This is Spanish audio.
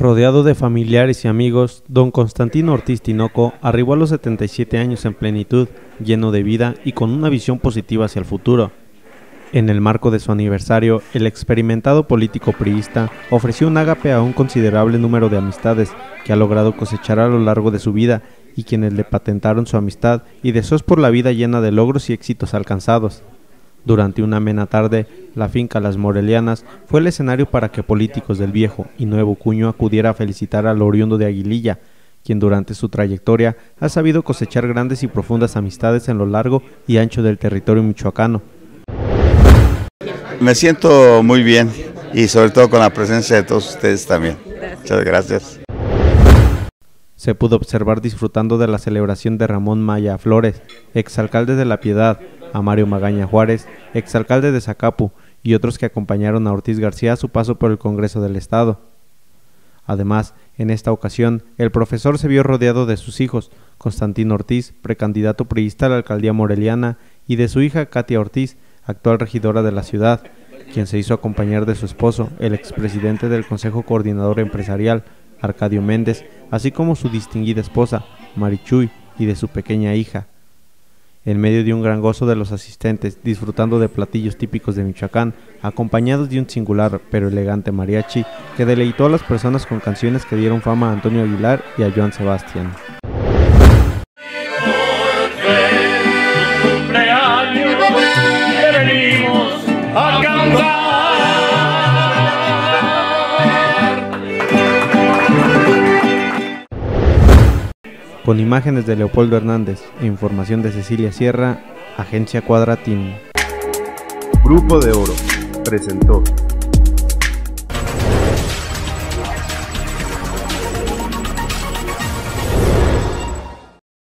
Rodeado de familiares y amigos, don Constantino Ortiz Tinoco arribó a los 77 años en plenitud, lleno de vida y con una visión positiva hacia el futuro. En el marco de su aniversario, el experimentado político priista ofreció un ágape a un considerable número de amistades que ha logrado cosechar a lo largo de su vida y quienes le patentaron su amistad y deseos por la vida llena de logros y éxitos alcanzados. Durante una amena tarde, la finca Las Morelianas fue el escenario para que políticos del viejo y nuevo cuño acudiera a felicitar al oriundo de Aguililla, quien durante su trayectoria ha sabido cosechar grandes y profundas amistades en lo largo y ancho del territorio michoacano. Me siento muy bien y sobre todo con la presencia de todos ustedes también. Muchas gracias. Se pudo observar disfrutando de la celebración de Ramón Maya Flores, exalcalde de La Piedad, a Mario Magaña Juárez, exalcalde de Zacapu, y otros que acompañaron a Ortiz García a su paso por el Congreso del Estado. Además, en esta ocasión, el profesor se vio rodeado de sus hijos, Constantino Ortiz, precandidato priista a la alcaldía moreliana, y de su hija Katia Ortiz, actual regidora de la ciudad, quien se hizo acompañar de su esposo, el expresidente del Consejo Coordinador Empresarial, Arcadio Méndez, así como su distinguida esposa, Marichuy, y de su pequeña hija, en medio de un gran gozo de los asistentes, disfrutando de platillos típicos de Michoacán, acompañados de un singular pero elegante mariachi que deleitó a las personas con canciones que dieron fama a Antonio Aguilar y a Joan Sebastián. Con imágenes de Leopoldo Hernández e información de Cecilia Sierra, Agencia Cuadratín. Grupo de Oro presentó